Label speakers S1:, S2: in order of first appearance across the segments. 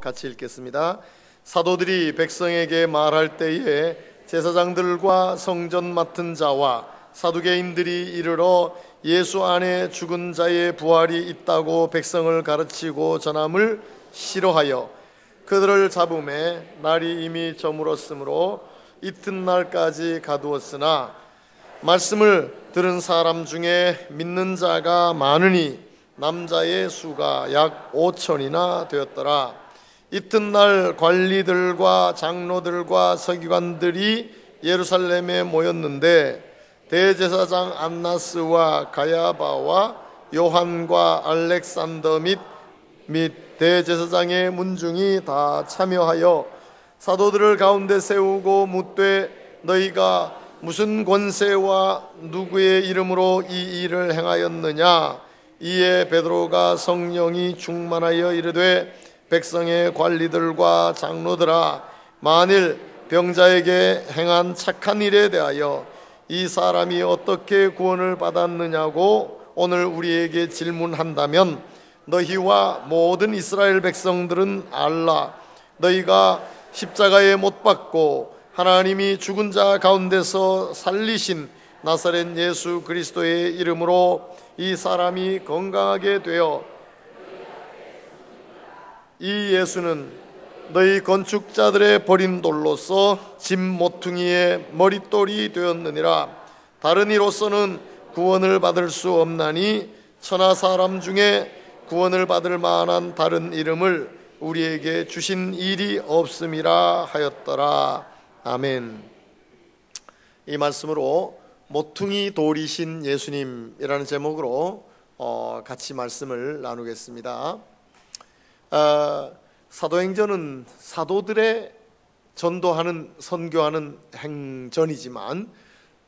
S1: 같이 읽겠습니다. 사도들이 백성에게 말할 때에 제사장들과 성전 맡은 자와 사두개인들이 이르러 예수 안에 죽은 자의 부활이 있다고 백성을 가르치고 전함을 싫어하여 그들을 잡음에 날이 이미 저물었으므로 이튿날까지 가두었으나 말씀을 들은 사람 중에 믿는 자가 많으니 남자의 수가 약 5천이나 되었더라. 이튿날 관리들과 장로들과 서기관들이 예루살렘에 모였는데 대제사장 안나스와 가야바와 요한과 알렉산더 및, 및 대제사장의 문중이 다 참여하여 사도들을 가운데 세우고 묻되 너희가 무슨 권세와 누구의 이름으로 이 일을 행하였느냐? 이에 베드로가 성령이 충만하여 이르되 백성의 관리들과 장로들아 만일 병자에게 행한 착한 일에 대하여 이 사람이 어떻게 구원을 받았느냐고 오늘 우리에게 질문한다면 너희와 모든 이스라엘 백성들은 알라. 너희가 십자가에 못 박고 하나님이 죽은 자 가운데서 살리신 나사렛 예수 그리스도의 이름으로 이 사람이 건강하게 되어 이 예수는 너희 건축자들의 버린 돌로서 집 모퉁이의 머릿돌이 되었느니라. 다른 이로서는 구원을 받을 수 없나니 천하 사람 중에 구원을 받을 만한 다른 이름을 우리에게 주신 일이 없음이라 하였더라. 아멘. 이 말씀으로 모퉁이 돌이신 예수님이라는 제목으로 어, 같이 말씀을 나누겠습니다. 어, 사도행전은 사도들의 전도하는 선교하는 행전이지만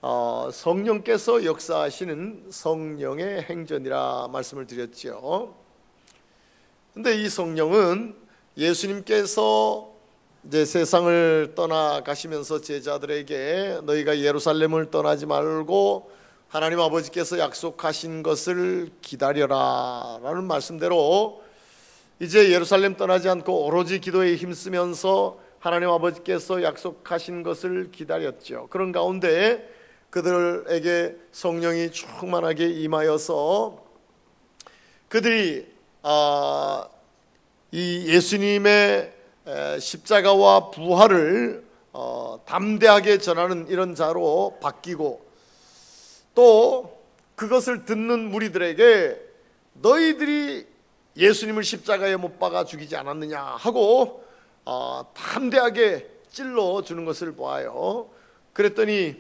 S1: 어, 성령께서 역사하시는 성령의 행전이라 말씀을 드렸죠. 근데 이 성령은 예수님께서 이제 세상을 떠나가시면서 제자들에게 너희가 예루살렘을 떠나지 말고 하나님 아버지께서 약속하신 것을 기다려라 라는 말씀대로 이제 예루살렘 떠나지 않고 오로지 기도에 힘쓰면서 하나님 아버지께서 약속하신 것을 기다렸죠. 그런 가운데 그들에게 성령이 충만하게 임하여서 그들이 아, 이 예수님의 십자가와 부활을 어, 담대하게 전하는 이런 자로 바뀌고 또 그것을 듣는 무리들에게 너희들이 예수님을 십자가에 못 박아 죽이지 않았느냐 하고 어, 담대하게 찔러 주는 것을 보아요. 그랬더니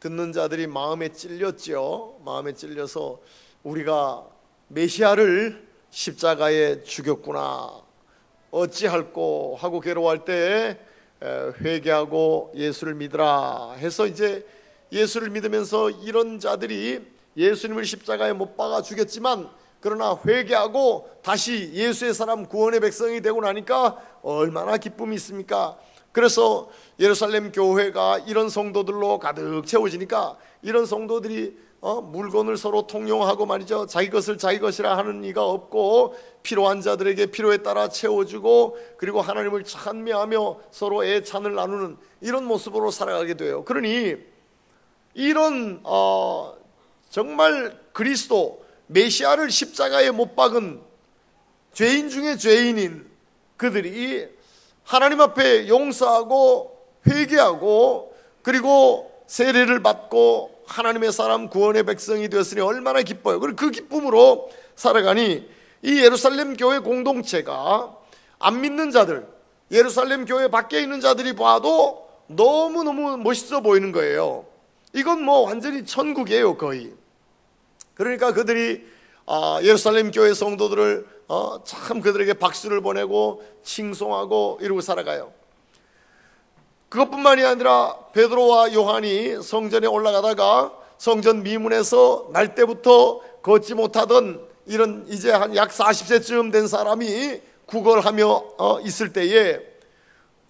S1: 듣는 자들이 마음에 찔렸죠. 마음에 찔려서 우리가 메시아를 십자가에 죽였구나. 어찌할꼬 하고 괴로워할 때 회개하고 예수를 믿으라 해서 이제 예수를 믿으면서 이런 자들이 예수님을 십자가에 못 박아 죽였지만 그러나 회개하고 다시 예수의 사람 구원의 백성이 되고 나니까 얼마나 기쁨이 있습니까? 그래서 예루살렘 교회가 이런 성도들로 가득 채워지니까 이런 성도들이 어, 물건을 서로 통용하고 말이죠. 자기 것을 자기 것이라 하는 이가 없고 필요한 자들에게 필요에 따라 채워주고 그리고 하나님을 찬미하며 서로 애찬을 나누는 이런 모습으로 살아가게 돼요. 그러니 이런 어, 정말 그리스도 메시아를 십자가에 못 박은 죄인 중에 죄인인 그들이 하나님 앞에 용서하고 회개하고 그리고 세례를 받고 하나님의 사람 구원의 백성이 되었으니 얼마나 기뻐요. 그리고 그 기쁨으로 살아가니 이 예루살렘 교회 공동체가 안 믿는 자들, 예루살렘 교회 밖에 있는 자들이 봐도 너무너무 멋있어 보이는 거예요. 이건 뭐 완전히 천국이에요, 거의. 그러니까 그들이 아, 예루살렘 교회 성도들을 어, 참 그들에게 박수를 보내고 칭송하고 이러고 살아가요. 그것뿐만이 아니라 베드로와 요한이 성전에 올라가다가 성전 미문에서 날 때부터 걷지 못하던 이런 이제 한 약 40세쯤 된 사람이 구걸하며 어, 있을 때에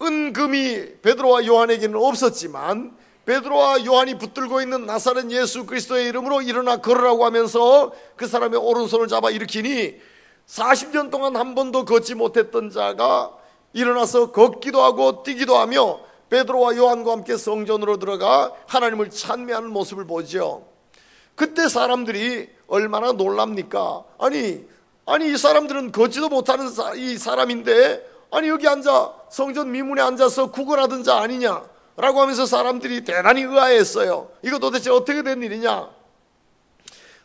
S1: 은금이 베드로와 요한에게는 없었지만 베드로와 요한이 붙들고 있는 나사렛 예수 그리스도의 이름으로 일어나 걸으라고 하면서 그 사람의 오른손을 잡아 일으키니 40년 동안 한 번도 걷지 못했던 자가 일어나서 걷기도 하고 뛰기도 하며 베드로와 요한과 함께 성전으로 들어가 하나님을 찬미하는 모습을 보죠. 그때 사람들이 얼마나 놀랍니까? 아니, 아니 이 사람들은 걷지도 못하는 사, 이 사람인데 아니 여기 앉아 성전 미문에 앉아서 구걸하던 자 아니냐? 라고 하면서 사람들이 대단히 의아했어요. 이거 도대체 어떻게 된 일이냐?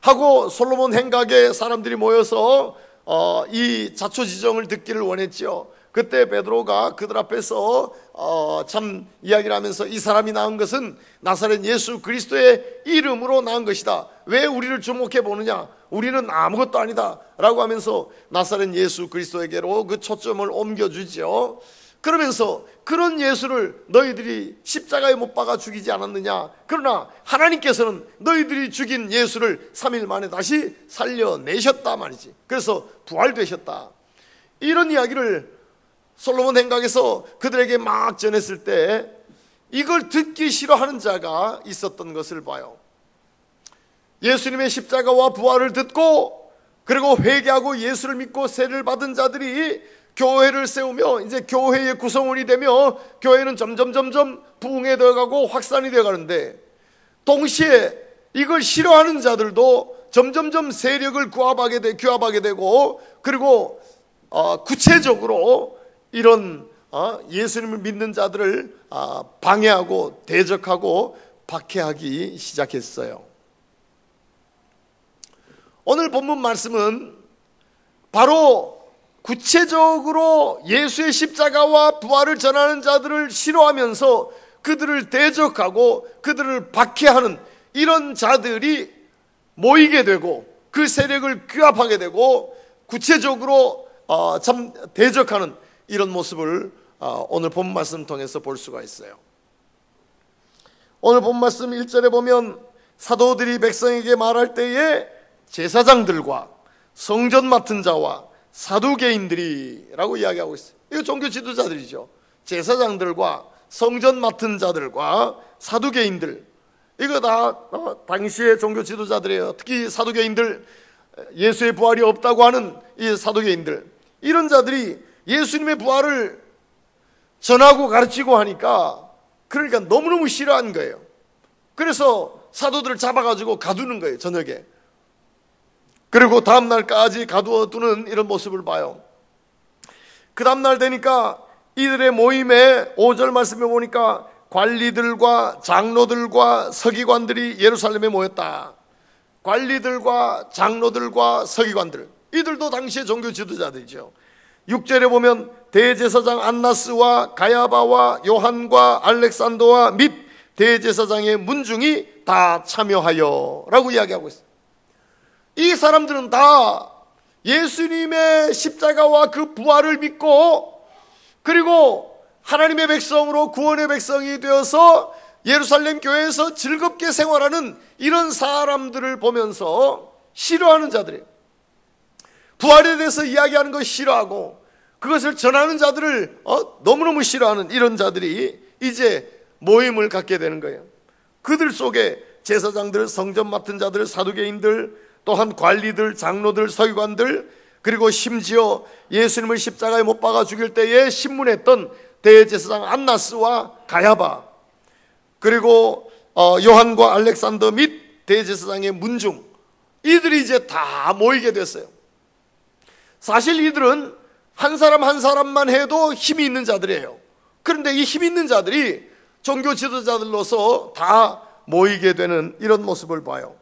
S1: 하고 솔로몬 행각에 사람들이 모여서 어, 이 자초지정을 듣기를 원했지요. 그때 베드로가 그들 앞에서 어, 참 이야기를 하면서 이 사람이 낳은 것은 나사렛 예수 그리스도의 이름으로 낳은 것이다. 왜 우리를 주목해 보느냐? 우리는 아무것도 아니다. 라고 하면서 나사렛 예수 그리스도에게로 그 초점을 옮겨주죠. 그러면서 그런 예수를 너희들이 십자가에 못 박아 죽이지 않았느냐? 그러나 하나님께서는 너희들이 죽인 예수를 3일 만에 다시 살려내셨다 말이지. 그래서 부활되셨다. 이런 이야기를 솔로몬 행각에서 그들에게 막 전했을 때 이걸 듣기 싫어하는 자가 있었던 것을 봐요. 예수님의 십자가와 부활을 듣고 그리고 회개하고 예수를 믿고 세를 받은 자들이 교회를 세우며 이제 교회의 구성원이 되며 교회는 점점 점점 부흥해 되어가고 확산이 되어 가는데 동시에 이걸 싫어하는 자들도 점점점 세력을 구합하게 되, 규합하게 되고 그리고 어, 구체적으로 이런 어, 예수님을 믿는 자들을 어, 방해하고 대적하고 박해하기 시작했어요. 오늘 본문 말씀은 바로 구체적으로 예수의 십자가와 부활을 전하는 자들을 싫어하면서 그들을 대적하고 그들을 박해하는 이런 자들이 모이게 되고 그 세력을 규합하게 되고 구체적으로 어, 참 대적하는 이런 모습을 어, 오늘 본 말씀 통해서 볼 수가 있어요. 오늘 본 말씀 1절에 보면 사도들이 백성에게 말할 때에 제사장들과 성전 맡은 자와 사두개인들이라고 이야기하고 있어요. 이거 종교 지도자들이죠. 제사장들과 성전 맡은 자들과 사두개인들. 이거 다 어, 당시의 종교 지도자들이에요. 특히 사두개인들, 예수의 부활이 없다고 하는 이 사두개인들. 이런 자들이 예수님의 부활을 전하고 가르치고 하니까 그러니까 너무너무 싫어한 거예요. 그래서 사도들을 잡아가지고 가두는 거예요, 저녁에. 그리고 다음날까지 가두어 두는 이런 모습을 봐요. 그 다음날 되니까 이들의 모임에 5절 말씀에 보니까 관리들과 장로들과 서기관들이 예루살렘에 모였다. 관리들과 장로들과 서기관들. 이들도 당시의 종교 지도자들이죠. 6절에 보면 대제사장 안나스와 가야바와 요한과 알렉산더와 및 대제사장의 문중이 다 참여하여 라고 이야기하고 있습니다. 이 사람들은 다 예수님의 십자가와 그 부활을 믿고 그리고 하나님의 백성으로 구원의 백성이 되어서 예루살렘 교회에서 즐겁게 생활하는 이런 사람들을 보면서 싫어하는 자들이에요. 부활에 대해서 이야기하는 것 싫어하고 그것을 전하는 자들을 어? 너무너무 싫어하는 이런 자들이 이제 모임을 갖게 되는 거예요. 그들 속에 제사장들, 성전 맡은 자들, 사두개인들, 또한 관리들, 장로들, 서기관들 그리고 심지어 예수님을 십자가에 못 박아 죽일 때에 신문했던 대제사장 안나스와 가야바 그리고 어, 요한과 알렉산더 및 대제사장의 문중 이들이 이제 다 모이게 됐어요. 사실 이들은 한 사람 한 사람만 해도 힘이 있는 자들이에요. 그런데 이 힘 있는 자들이 종교 지도자들로서 다 모이게 되는 이런 모습을 봐요.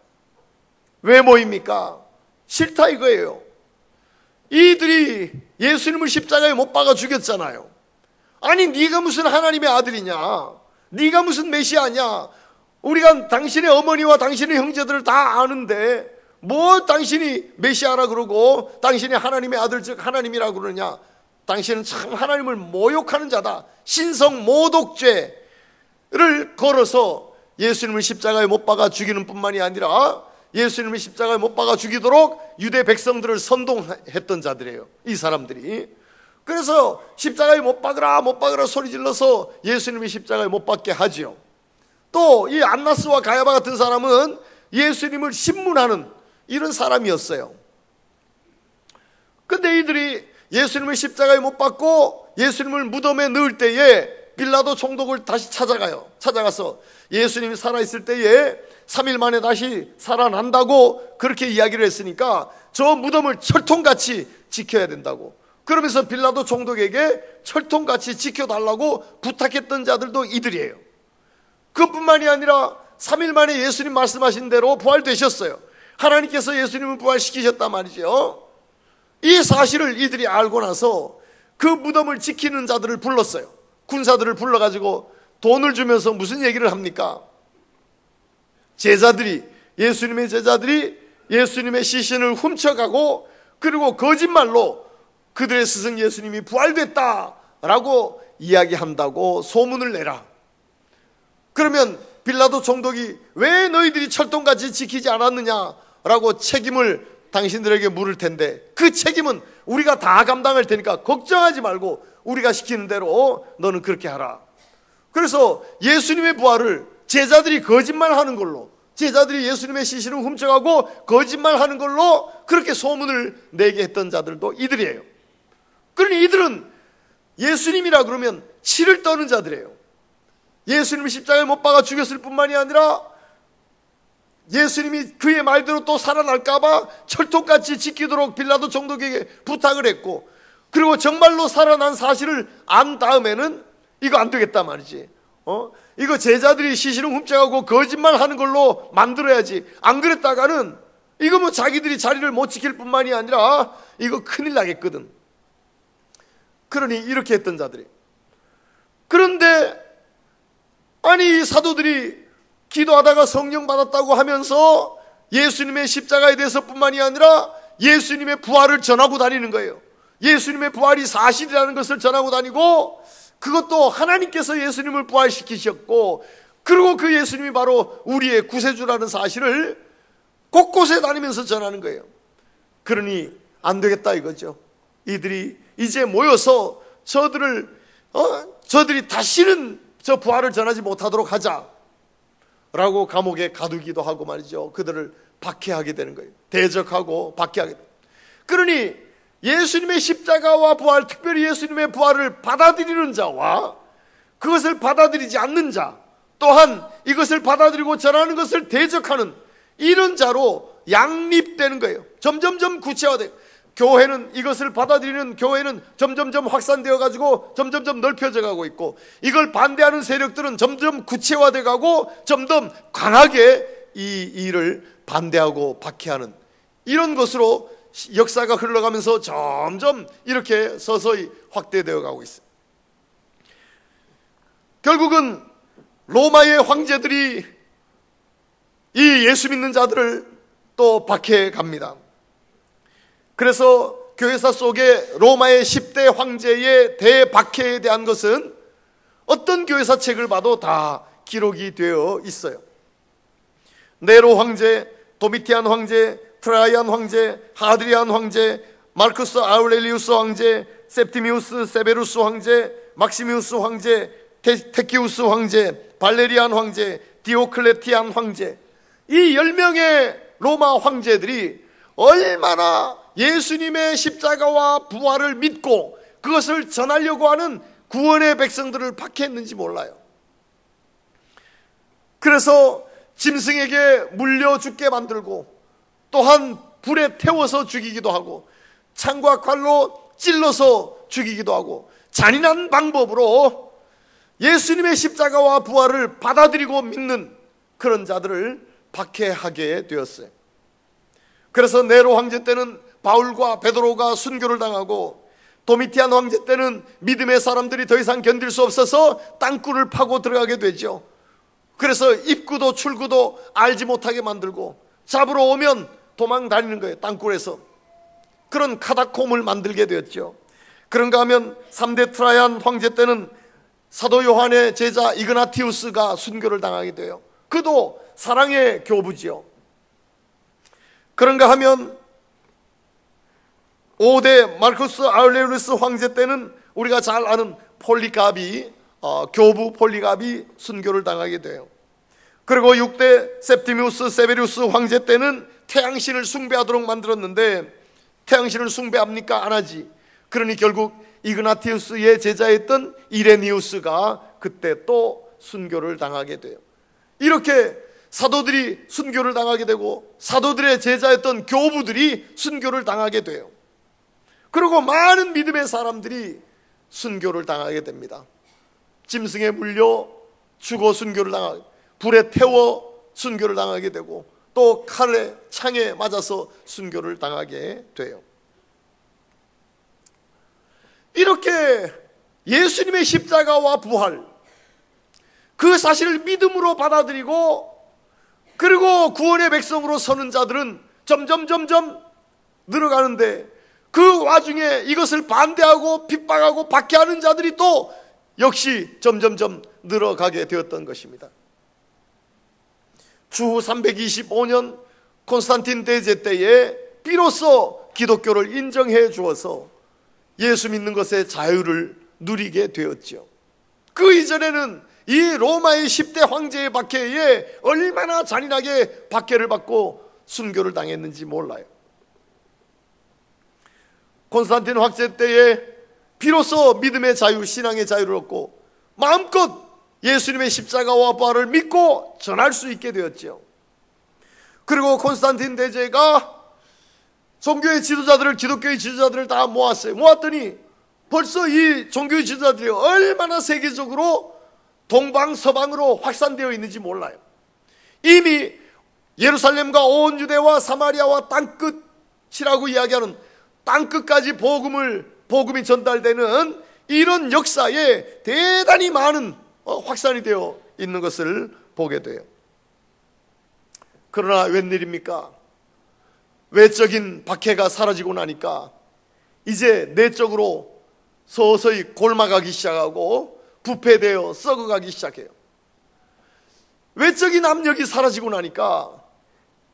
S1: 왜 모입니까? 싫다 이거예요. 이들이 예수님을 십자가에 못 박아 죽였잖아요. 아니 네가 무슨 하나님의 아들이냐? 네가 무슨 메시아냐? 우리가 당신의 어머니와 당신의 형제들을 다 아는데 뭐 당신이 메시아라 그러고 당신이 하나님의 아들 즉 하나님이라 그러느냐? 당신은 참 하나님을 모욕하는 자다. 신성 모독죄를 걸어서 예수님을 십자가에 못 박아 죽이는 뿐만이 아니라 예수님을 십자가에 못 박아 죽이도록 유대 백성들을 선동했던 자들이에요. 이 사람들이. 그래서 십자가에 못 박으라 못 박으라 소리 질러서 예수님이 십자가에 못 박게 하지요. 또 이 안나스와 가야바 같은 사람은 예수님을 신문하는 이런 사람이었어요. 근데 이들이 예수님을 십자가에 못 박고 예수님을 무덤에 넣을 때에 빌라도 총독을 다시 찾아가요. 찾아가서 예수님이 살아있을 때에 3일 만에 다시 살아난다고 그렇게 이야기를 했으니까 저 무덤을 철통같이 지켜야 된다고. 그러면서 빌라도 총독에게 철통같이 지켜달라고 부탁했던 자들도 이들이에요. 그뿐만이 아니라 3일 만에 예수님 말씀하신 대로 부활되셨어요. 하나님께서 예수님을 부활시키셨단 말이죠. 이 사실을 이들이 알고 나서 그 무덤을 지키는 자들을 불렀어요. 군사들을 불러가지고 돈을 주면서 무슨 얘기를 합니까? 제자들이, 예수님의 제자들이 예수님의 시신을 훔쳐가고 그리고 거짓말로 그들의 스승 예수님이 부활됐다 라고 이야기한다고 소문을 내라. 그러면 빌라도 총독이 왜 너희들이 철동같이 지키지 않았느냐 라고 책임을 당신들에게 물을 텐데 그 책임은 우리가 다 감당할 테니까 걱정하지 말고 우리가 시키는 대로 너는 그렇게 하라. 그래서 예수님의 부활을 제자들이 거짓말하는 걸로 제자들이 예수님의 시신을 훔쳐가고 거짓말하는 걸로 그렇게 소문을 내게 했던 자들도 이들이에요. 그러니 이들은 예수님이라 그러면 치를 떠는 자들이에요. 예수님을 십자가에 못 박아 죽였을 뿐만이 아니라 예수님이 그의 말대로 또 살아날까봐 철통같이 지키도록 빌라도 총독에게 부탁을 했고 그리고 정말로 살아난 사실을 안 다음에는 이거 안 되겠다 말이지. 어? 이거 제자들이 시신을 훔쳐가고 거짓말 하는 걸로 만들어야지. 안 그랬다가는 이거 뭐 자기들이 자리를 못 지킬 뿐만이 아니라 이거 큰일 나겠거든. 그러니 이렇게 했던 자들이. 그런데 아니 사도들이 기도하다가 성령 받았다고 하면서 예수님의 십자가에 대해서뿐만이 아니라 예수님의 부활을 전하고 다니는 거예요. 예수님의 부활이 사실이라는 것을 전하고 다니고 그것도 하나님께서 예수님을 부활시키셨고 그리고 그 예수님이 바로 우리의 구세주라는 사실을 곳곳에 다니면서 전하는 거예요. 그러니 안 되겠다 이거죠. 이들이 이제 모여서 저들을 어? 저들이 다시는 저 부활을 전하지 못하도록 하자. 라고 감옥에 가두기도 하고 말이죠. 그들을 박해하게 되는 거예요. 대적하고 박해하게. 그러니 예수님의 십자가와 부활, 특별히 예수님의 부활을 받아들이는 자와 그것을 받아들이지 않는 자, 또한 이것을 받아들이고 전하는 것을 대적하는 이런 자로 양립되는 거예요. 점점점 구체화돼요. 교회는 이것을 받아들이는 교회는 점점점 확산되어 가지고 점점점 넓혀져 가고 있고 이걸 반대하는 세력들은 점점 구체화돼 가고 점점 강하게 이 일을 반대하고 박해하는 이런 것으로 역사가 흘러가면서 점점 이렇게 서서히 확대되어 가고 있어요. 결국은 로마의 황제들이 이 예수 믿는 자들을 또 박해 갑니다. 그래서 교회사 속에 로마의 10대 황제의 대박해에 대한 것은 어떤 교회사 책을 봐도 다 기록이 되어 있어요. 네로 황제, 도미티안 황제, 트라이안 황제, 하드리안 황제, 마르쿠스 아울렐리우스 황제, 세프티미우스 세베루스 황제, 막시미우스 황제, 테, 데키우스 황제, 발레리안 황제, 디오클레티안 황제 이 10명의 로마 황제들이 얼마나 예수님의 십자가와 부활을 믿고 그것을 전하려고 하는 구원의 백성들을 박해했는지 몰라요. 그래서 짐승에게 물려 죽게 만들고 또한 불에 태워서 죽이기도 하고 창과 칼로 찔러서 죽이기도 하고 잔인한 방법으로 예수님의 십자가와 부활을 받아들이고 믿는 그런 자들을 박해하게 되었어요. 그래서 네로 황제 때는 바울과 베드로가 순교를 당하고 도미티안 황제 때는 믿음의 사람들이 더 이상 견딜 수 없어서 땅굴을 파고 들어가게 되죠. 그래서 입구도 출구도 알지 못하게 만들고 잡으러 오면 도망 다니는 거예요. 땅굴에서. 그런 카다콤을 만들게 되었죠. 그런가 하면 3대 트라이안 황제 때는 사도 요한의 제자 이그나티우스가 순교를 당하게 돼요. 그도 사랑의 교부지요. 그런가 하면 5대 마르쿠스 아울레루스 황제 때는 우리가 잘 아는 폴리갑이 어, 교부 폴리갑이 순교를 당하게 돼요. 그리고 6대 septimus 세베리우스 황제 때는 태양신을 숭배하도록 만들었는데 태양신을 숭배합니까? 안 하지. 그러니 결국 이그나티우스의 제자였던 이레니우스가 그때 또 순교를 당하게 돼요. 이렇게 사도들이 순교를 당하게 되고 사도들의 제자였던 교부들이 순교를 당하게 돼요. 그리고 많은 믿음의 사람들이 순교를 당하게 됩니다. 짐승에 물려 죽어 순교를 당하게 불에 태워 순교를 당하게 되고 또 칼에 창에 맞아서 순교를 당하게 돼요. 이렇게 예수님의 십자가와 부활 그 사실을 믿음으로 받아들이고 그리고 구원의 백성으로 서는 자들은 점점 점점 늘어가는데 그 와중에 이것을 반대하고 핍박하고 박해하는 자들이 또 역시 점점점 늘어가게 되었던 것입니다. 주 325년 콘스탄틴 대제 때에 비로소 기독교를 인정해 주어서 예수 믿는 것의 자유를 누리게 되었죠. 그 이전에는 이 로마의 10대 황제의 박해에 얼마나 잔인하게 박해를 받고 순교를 당했는지 몰라요. 콘스탄틴 황제 때에 비로소 믿음의 자유, 신앙의 자유를 얻고 마음껏 예수님의 십자가와 부활을 믿고 전할 수 있게 되었죠. 그리고 콘스탄틴 대제가 종교의 지도자들을 기독교의 지도자들을 다 모았어요. 모았더니 벌써 이 종교의 지도자들이 얼마나 세계적으로 동방 서방으로 확산되어 있는지 몰라요. 이미 예루살렘과 온 유대와 사마리아와 땅끝이라고 이야기하는 땅 끝까지 복음을 복음이 전달되는 이런 역사에 대단히 많은 어, 확산이 되어 있는 것을 보게 돼요. 그러나 웬일입니까? 외적인 박해가 사라지고 나니까 이제 내적으로 서서히 골마가기 시작하고 부패되어 썩어가기 시작해요. 외적인 압력이 사라지고 나니까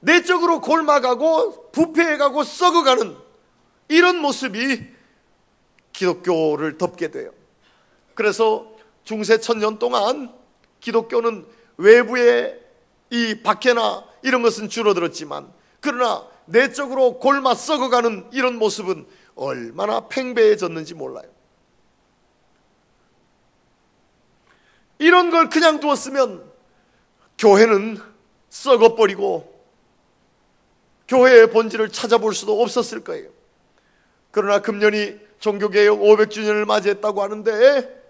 S1: 내적으로 골마가고 부패해가고 썩어가는 이런 모습이 기독교를 덮게 돼요. 그래서 중세 천년 동안 기독교는 외부의 이 박해나 이런 것은 줄어들었지만 그러나 내적으로 골마 썩어가는 이런 모습은 얼마나 팽배해졌는지 몰라요. 이런 걸 그냥 두었으면 교회는 썩어버리고 교회의 본질을 찾아볼 수도 없었을 거예요. 그러나 금년이 종교개혁 500주년을 맞이했다고 하는데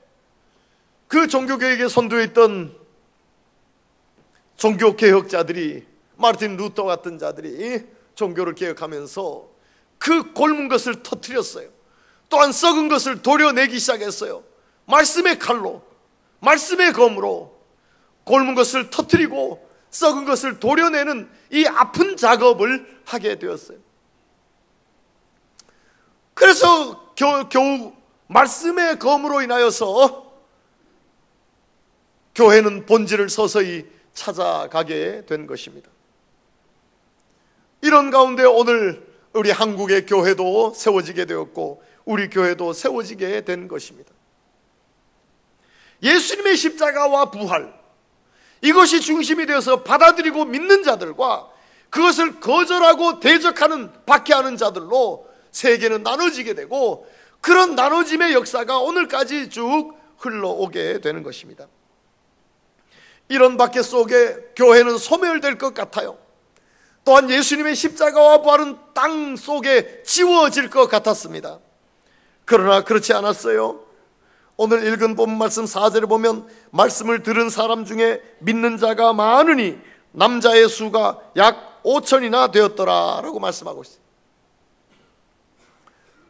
S1: 그 종교개혁에 선두했던 종교개혁자들이 마르틴 루터 같은 자들이 종교를 개혁하면서 그 골문 것을 터뜨렸어요. 또한 썩은 것을 도려내기 시작했어요. 말씀의 칼로, 말씀의 검으로 골문 것을 터뜨리고 썩은 것을 도려내는 이 아픈 작업을 하게 되었어요. 그래서 겨, 겨우 말씀의 검으로 인하여서 교회는 본질을 서서히 찾아가게 된 것입니다. 이런 가운데 오늘 우리 한국의 교회도 세워지게 되었고 우리 교회도 세워지게 된 것입니다. 예수님의 십자가와 부활 이것이 중심이 되어서 받아들이고 믿는 자들과 그것을 거절하고 대적하는 박해하는 자들로 세계는 나눠지게 되고 그런 나눠짐의 역사가 오늘까지 쭉 흘러오게 되는 것입니다. 이런 박해 속에 교회는 소멸될 것 같아요. 또한 예수님의 십자가와 부활은 땅 속에 지워질 것 같았습니다. 그러나 그렇지 않았어요. 오늘 읽은 본 말씀 4절에 보면 말씀을 들은 사람 중에 믿는 자가 많으니 남자의 수가 약 5천이나 되었더라 라고 말씀하고 있어요.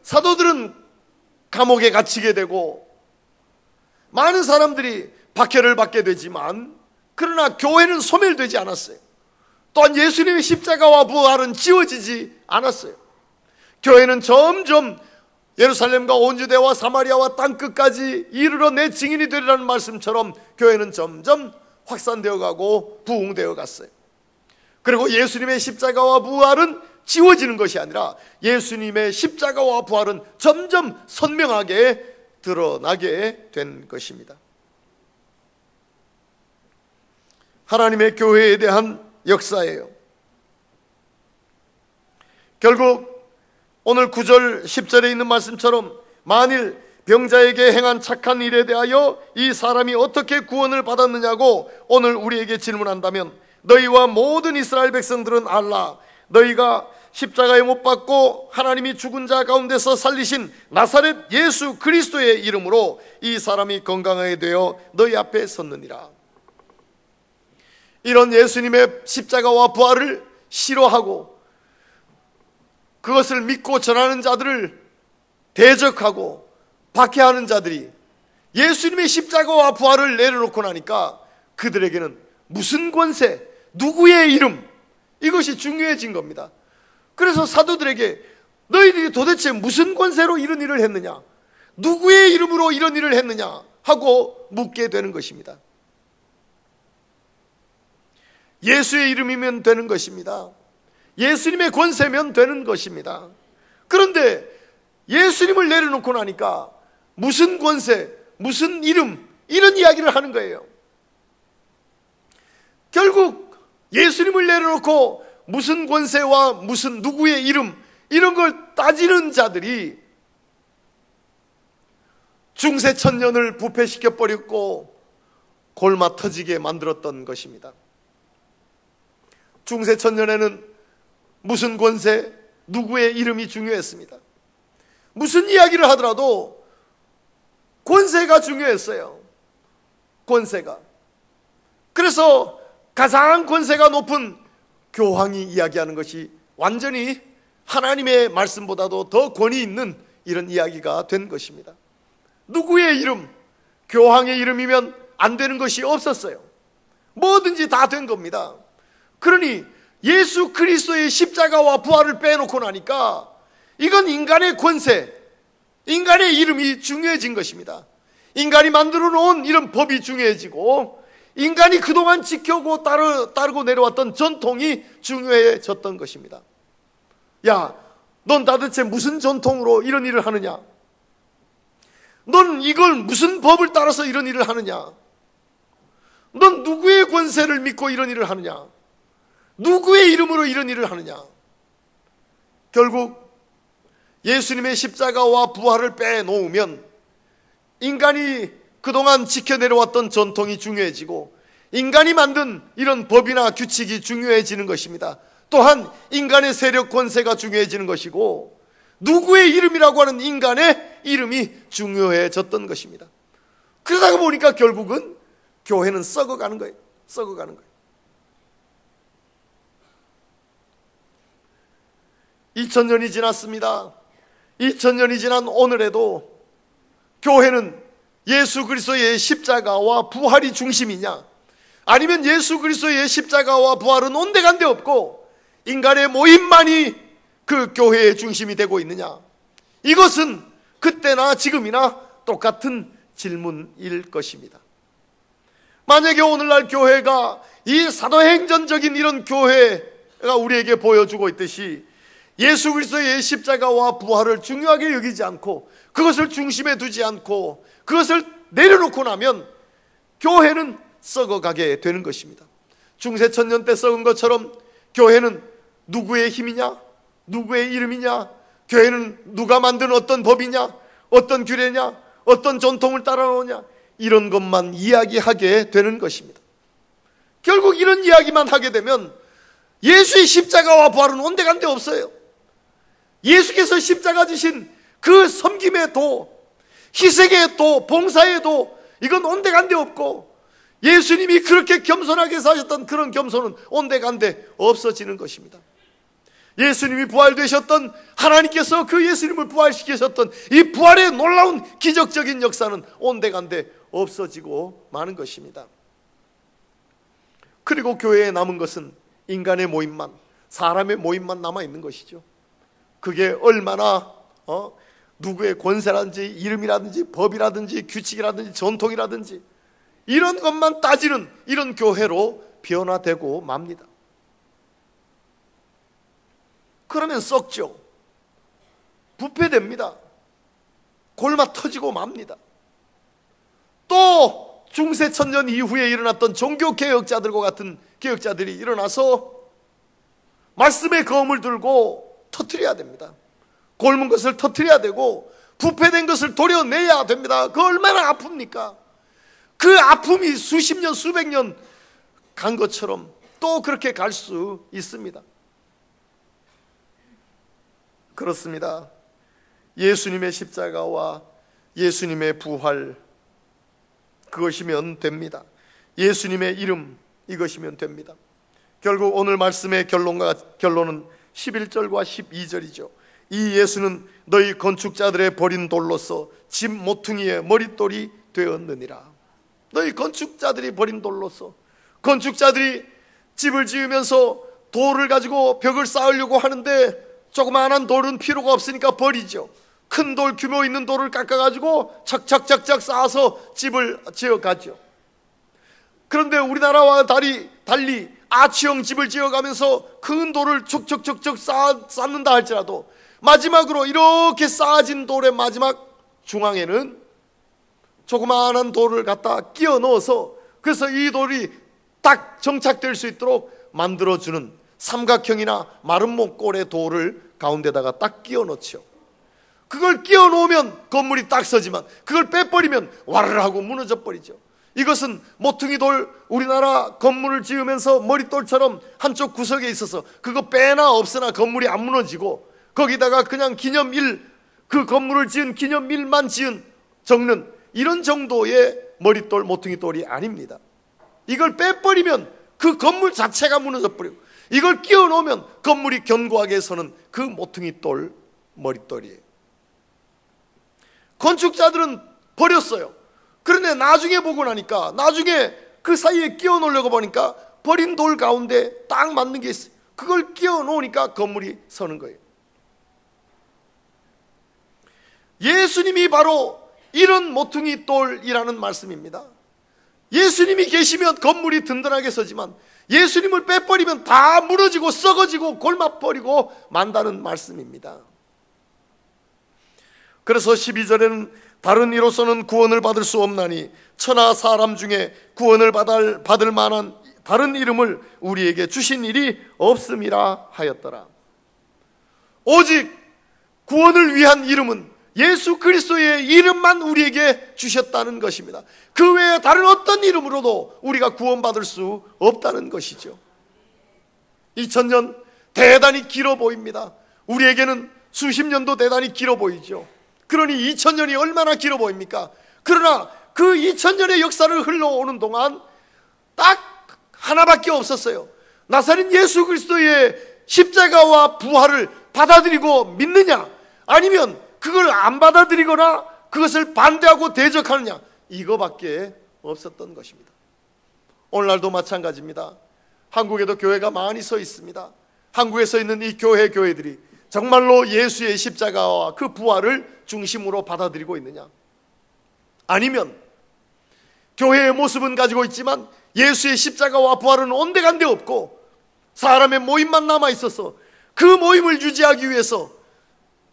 S1: 사도들은 감옥에 갇히게 되고 많은 사람들이 박해를 받게 되지만 그러나 교회는 소멸되지 않았어요. 또한 예수님의 십자가와 부활은 지워지지 않았어요. 교회는 점점 예루살렘과 온 유대와 사마리아와 땅 끝까지 이르러 내 증인이 되리라는 말씀처럼 교회는 점점 확산되어 가고 부흥되어 갔어요. 그리고 예수님의 십자가와 부활은 지워지는 것이 아니라 예수님의 십자가와 부활은 점점 선명하게 드러나게 된 것입니다. 하나님의 교회에 대한 역사예요. 결국 오늘 9절 10절에 있는 말씀처럼 만일 병자에게 행한 착한 일에 대하여 이 사람이 어떻게 구원을 받았느냐고 오늘 우리에게 질문한다면 너희와 모든 이스라엘 백성들은 알라 너희가 십자가에 못 박고 하나님이 죽은 자 가운데서 살리신 나사렛 예수 그리스도의 이름으로 이 사람이 건강하게 되어 너희 앞에 섰느니라. 이런 예수님의 십자가와 부활을 싫어하고 그것을 믿고 전하는 자들을 대적하고 박해하는 자들이 예수님의 십자가와 부활을 내려놓고 나니까 그들에게는 무슨 권세, 누구의 이름, 이것이 중요해진 겁니다. 그래서 사도들에게 너희들이 도대체 무슨 권세로 이런 일을 했느냐? 누구의 이름으로 이런 일을 했느냐? 하고 묻게 되는 것입니다. 예수의 이름이면 되는 것입니다. 예수님의 권세면 되는 것입니다. 그런데 예수님을 내려놓고 나니까 무슨 권세, 무슨 이름, 이런 이야기를 하는 거예요. 결국 예수님을 내려놓고 무슨 권세와 무슨 누구의 이름, 이런 걸 따지는 자들이 중세 천년을 부패시켜 버렸고 골마 터지게 만들었던 것입니다. 중세 천년에는 무슨 권세, 누구의 이름이 중요했습니다. 무슨 이야기를 하더라도 권세가 중요했어요. 권세가. 그래서 가장 권세가 높은 교황이 이야기하는 것이 완전히 하나님의 말씀보다도 더 권위 있는 이런 이야기가 된 것입니다. 누구의 이름, 교황의 이름이면 안 되는 것이 없었어요. 뭐든지 다 된 겁니다. 그러니 예수 그리스도의 십자가와 부활을 빼놓고 나니까 이건 인간의 권세, 인간의 이름이 중요해진 것입니다. 인간이 만들어 놓은 이런 법이 중요해지고 인간이 그동안 지켜고 따르, 따르고 내려왔던 전통이 중요해졌던 것입니다. 야, 넌 도대체 무슨 전통으로 이런 일을 하느냐? 넌 이걸 무슨 법을 따라서 이런 일을 하느냐? 넌 누구의 권세를 믿고 이런 일을 하느냐? 누구의 이름으로 이런 일을 하느냐? 결국 예수님의 십자가와 부활을 빼놓으면 인간이 그동안 지켜내려왔던 전통이 중요해지고 인간이 만든 이런 법이나 규칙이 중요해지는 것입니다. 또한 인간의 세력 권세가 중요해지는 것이고 누구의 이름이라고 하는 인간의 이름이 중요해졌던 것입니다. 그러다 보니까 결국은 교회는 썩어가는 거예요. 썩어가는 거예요. 2000년이 지났습니다. 2000년이 지난 오늘에도 교회는 예수 그리스도의 십자가와 부활이 중심이냐? 아니면 예수 그리스도의 십자가와 부활은 온데간데 없고 인간의 모임만이 그 교회의 중심이 되고 있느냐? 이것은 그때나 지금이나 똑같은 질문일 것입니다. 만약에 오늘날 교회가 이 사도행전적인 이런 교회가 우리에게 보여주고 있듯이 예수 그리스도의 십자가와 부활을 중요하게 여기지 않고 그것을 중심에 두지 않고 그것을 내려놓고 나면 교회는 썩어가게 되는 것입니다. 중세천년 때 썩은 것처럼 교회는 누구의 힘이냐? 누구의 이름이냐? 교회는 누가 만든 어떤 법이냐? 어떤 규례냐? 어떤 전통을 따라오냐? 이런 것만 이야기하게 되는 것입니다. 결국 이런 이야기만 하게 되면 예수의 십자가와 부활은 온데간데 없어요. 예수께서 십자가 지신 그 섬김의 도, 희생의 도, 봉사의 도, 이건 온데간데 없고 예수님이 그렇게 겸손하게 사셨던 그런 겸손은 온데간데 없어지는 것입니다. 예수님이 부활되셨던 하나님께서 그 예수님을 부활시키셨던 이 부활의 놀라운 기적적인 역사는 온데간데 없어지고 마는 것입니다. 그리고 교회에 남은 것은 인간의 모임만, 사람의 모임만 남아 있는 것이죠. 그게 얼마나 어? 누구의 권세라든지 이름이라든지 법이라든지 규칙이라든지 전통이라든지 이런 것만 따지는 이런 교회로 변화되고 맙니다. 그러면 썩죠. 부패됩니다. 골마 터지고 맙니다. 또 중세 천년 이후에 일어났던 종교 개혁자들과 같은 개혁자들이 일어나서 말씀의 검을 들고 터트려야 됩니다. 골문 것을 터트려야 되고 부패된 것을 도려내야 됩니다. 그 얼마나 아픕니까? 그 아픔이 수십 년, 수백 년 간 것처럼 또 그렇게 갈 수 있습니다. 그렇습니다. 예수님의 십자가와 예수님의 부활, 그것이면 됩니다. 예수님의 이름, 이것이면 됩니다. 결국 오늘 말씀의 결론과 결론은 11절과 12절이죠. 이 예수는 너희 건축자들의 버린 돌로서 집 모퉁이의 머릿돌이 되었느니라. 너희 건축자들이 버린 돌로서 건축자들이 집을 지으면서 돌을 가지고 벽을 쌓으려고 하는데 조그마한 돌은 필요가 없으니까 버리죠. 큰 돌 규모 있는 돌을 깎아 가지고 착착착착 쌓아서 집을 지어 가죠. 그런데 우리나라와 달리, 달리 아치형 집을 지어 가면서 큰 돌을 촉촉촉촉 쌓, 쌓는다 할지라도 마지막으로 이렇게 쌓아진 돌의 마지막 중앙에는 조그마한 돌을 갖다 끼워 넣어서 그래서 이 돌이 딱 정착될 수 있도록 만들어주는 삼각형이나 마른 목골의 돌을 가운데다가 딱 끼워 넣죠. 그걸 끼워 놓으면 건물이 딱 서지만 그걸 빼버리면 와르르 하고 무너져 버리죠. 이것은 모퉁이 돌 우리나라 건물을 지으면서 머릿돌처럼 한쪽 구석에 있어서 그거 빼나 없으나 건물이 안 무너지고 거기다가 그냥 기념일 그 건물을 지은 기념일만 지은 적는 이런 정도의 머릿돌 모퉁이 돌이 아닙니다. 이걸 빼버리면 그 건물 자체가 무너져 버리고 이걸 끼워 놓으면 건물이 견고하게 서는 그 모퉁이 돌 머릿돌이에요. 건축자들은 버렸어요. 그런데 나중에 보고 나니까 나중에 그 사이에 끼워 놓으려고 보니까 버린 돌 가운데 딱 맞는 게 있어요. 그걸 끼워 놓으니까 건물이 서는 거예요. 예수님이 바로 이런 모퉁이 돌이라는 말씀입니다. 예수님이 계시면 건물이 든든하게 서지만 예수님을 빼버리면 다 무너지고 썩어지고 골마버리고 만다는 말씀입니다. 그래서 12절에는 다른 이로서는 구원을 받을 수 없나니 천하 사람 중에 구원을 받을, 받을 만한 다른 이름을 우리에게 주신 일이 없음이라 하였더라. 오직 구원을 위한 이름은 예수 그리스도의 이름만 우리에게 주셨다는 것입니다. 그 외에 다른 어떤 이름으로도 우리가 구원받을 수 없다는 것이죠. 2000년 대단히 길어 보입니다. 우리에게는 수십 년도 대단히 길어 보이죠. 그러니 2000년이 얼마나 길어 보입니까? 그러나 그 2000년의 역사를 흘러오는 동안 딱 하나밖에 없었어요. 나사렛 예수 그리스도의 십자가와 부활을 받아들이고 믿느냐? 아니면 그걸 안 받아들이거나 그것을 반대하고 대적하느냐 이거밖에 없었던 것입니다. 오늘날도 마찬가지입니다. 한국에도 교회가 많이 서 있습니다. 한국에 서 있는 이 교회 교회들이 정말로 예수의 십자가와 그 부활을 중심으로 받아들이고 있느냐? 아니면 교회의 모습은 가지고 있지만 예수의 십자가와 부활은 온데간데 없고 사람의 모임만 남아 있어서 그 모임을 유지하기 위해서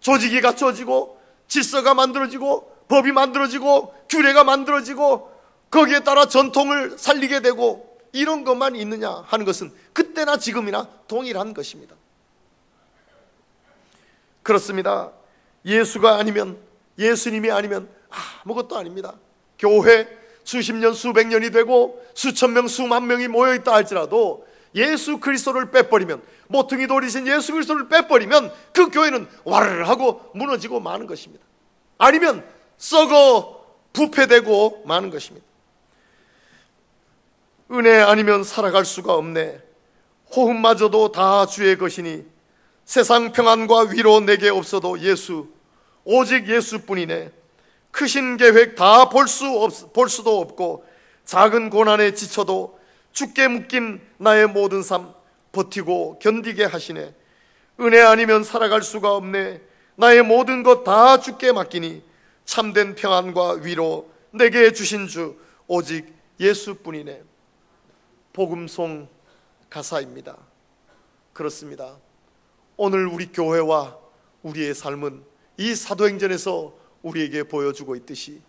S1: 조직이 갖춰지고 질서가 만들어지고 법이 만들어지고 규례가 만들어지고 거기에 따라 전통을 살리게 되고 이런 것만 있느냐 하는 것은 그때나 지금이나 동일한 것입니다. 그렇습니다. 예수가 아니면 예수님이 아니면 아무것도 아닙니다. 교회 수십 년 수백 년이 되고 수천 명 수만 명이 모여 있다 할지라도 예수 그리스도를 빼버리면 모퉁이 돌이신 예수 그리스도를 빼버리면 그 교회는 와르르 하고 무너지고 마는 것입니다. 아니면 썩어 부패되고 마는 것입니다. 은혜 아니면 살아갈 수가 없네. 호흡마저도 다 주의 것이니 세상 평안과 위로 내게 없어도 예수, 오직 예수뿐이네. 크신 계획 다 볼 수 없, 볼 수도 없고 작은 고난에 지쳐도 죽게 묶인 나의 모든 삶 버티고 견디게 하시네. 은혜 아니면 살아갈 수가 없네. 나의 모든 것 다 죽게 맡기니 참된 평안과 위로 내게 주신 주 오직 예수뿐이네. 복음송 가사입니다. 그렇습니다. 오늘 우리 교회와 우리의 삶은 이 사도행전에서 우리에게 보여주고 있듯이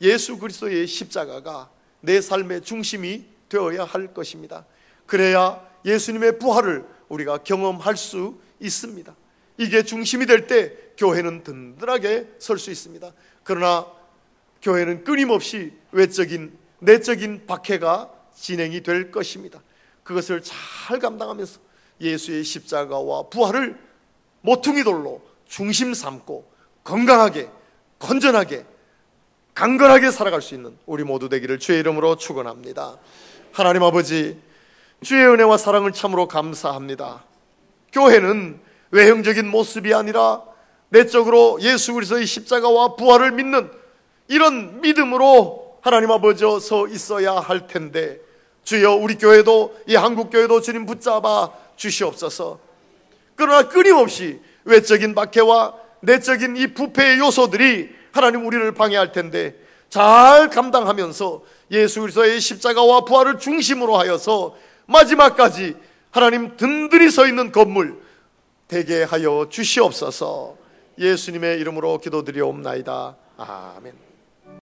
S1: 예수 그리스도의 십자가가 내 삶의 중심이 되어야 할 것입니다. 그래야 예수님의 부활을 우리가 경험할 수 있습니다. 이게 중심이 될 때 교회는 든든하게 설 수 있습니다. 그러나 교회는 끊임없이 외적인 내적인 박해가 진행이 될 것입니다. 그것을 잘 감당하면서 예수의 십자가와 부활을 모퉁이 돌로 중심 삼고 건강하게 건전하게 강건하게 살아갈 수 있는 우리 모두 되기를 주의 이름으로 축원합니다. 하나님 아버지 주의 은혜와 사랑을 참으로 감사합니다. 교회는 외형적인 모습이 아니라 내적으로 예수 그리스도의 십자가와 부활을 믿는 이런 믿음으로 하나님 아버지 서 있어야 할 텐데 주여 우리 교회도 이 한국 교회도 주님 붙잡아 주시옵소서. 그러나 끊임없이 외적인 박해와 내적인 이 부패의 요소들이 하나님 우리를 방해할 텐데 잘 감당하면서 예수 그리스도의 십자가와 부활을 중심으로 하여서 마지막까지 하나님 든든히 서 있는 건물 되게 하여 주시옵소서. 예수님의 이름으로 기도드리옵나이다. 아멘.